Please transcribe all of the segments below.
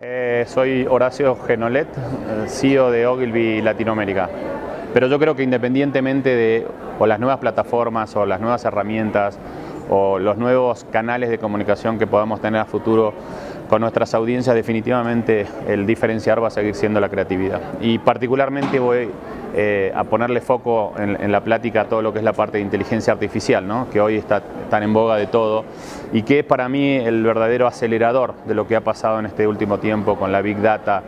Eh, soy Horacio Genolet, CEO de Ogilvy Latinoamérica. Pero yo creo que independientemente de las nuevas plataformas o las nuevas herramientas o los nuevos canales de comunicación que podamos tener a futuro con nuestras audiencias, definitivamente el diferenciar va a seguir siendo la creatividad. Y particularmente voy eh, a ponerle foco en, la plática a todo lo que es la parte de inteligencia artificial, que hoy está tan en boga de todo y que es para mí el verdadero acelerador de lo que ha pasado en este último tiempo con la Big Data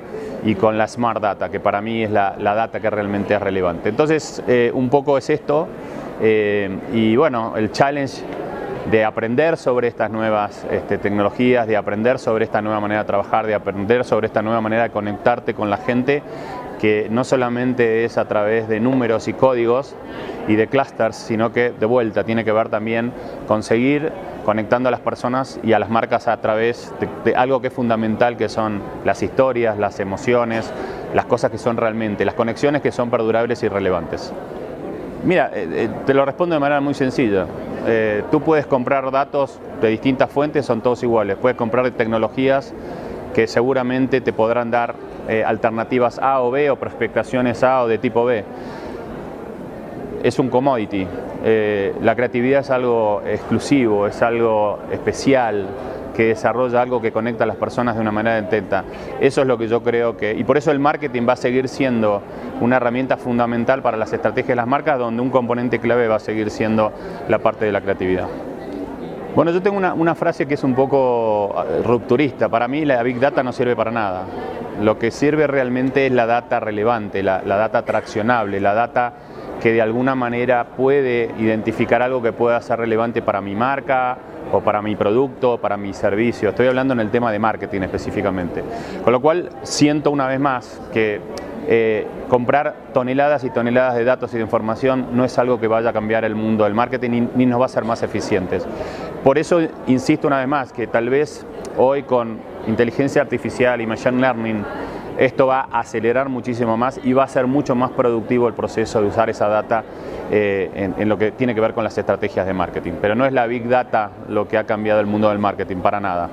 y con la Smart Data, que para mí es la, data que realmente es relevante. Entonces, eh, un poco es esto eh, y bueno, el challenge de aprender sobre estas nuevas este, tecnologías, de aprender sobre esta nueva manera de trabajar, de aprender sobre esta nueva manera de conectarte con la gente, que no solamente es a través de números y códigos y de clusters, sino que de vuelta tiene que ver también con seguir conectando a las personas y a las marcas a través de, algo que es fundamental, que son las historias, las emociones, las cosas que son realmente, las conexiones que son perdurables y relevantes. Mira, eh, eh, te lo respondo de manera muy sencilla. Eh, tú puedes comprar datos de distintas fuentes, son todos iguales. Puedes comprar tecnologías que seguramente te podrán dar eh, alternativas A o B o prospectaciones A o de tipo B. Es un commodity. Eh, la creatividad es algo exclusivo, es algo especial, que desarrolla algo que conecta a las personas de una manera intenta. Eso es lo que yo creo que, y por eso el marketing va a seguir siendo una herramienta fundamental para las estrategias de las marcas, donde un componente clave va a seguir siendo la parte de la creatividad. Bueno, yo tengo una, frase que es un poco eh, rupturista. Para mí la Big Data no sirve para nada. Lo que sirve realmente es la data relevante, la, data traccionable, la data que de alguna manera puede identificar algo que pueda ser relevante para mi marca o para mi producto, para mi servicio. Estoy hablando en el tema de marketing específicamente. Con lo cual siento una vez más que eh, comprar toneladas y toneladas de datos y de información no es algo que vaya a cambiar el mundo del marketing ni, nos va a ser más eficientes. Por eso insisto una vez más que tal vez hoy con inteligencia artificial y machine learning esto va a acelerar muchísimo más y va a ser mucho más productivo el proceso de usar esa data eh, en, lo que tiene que ver con las estrategias de marketing. Pero no es la big data lo que ha cambiado el mundo del marketing, para nada.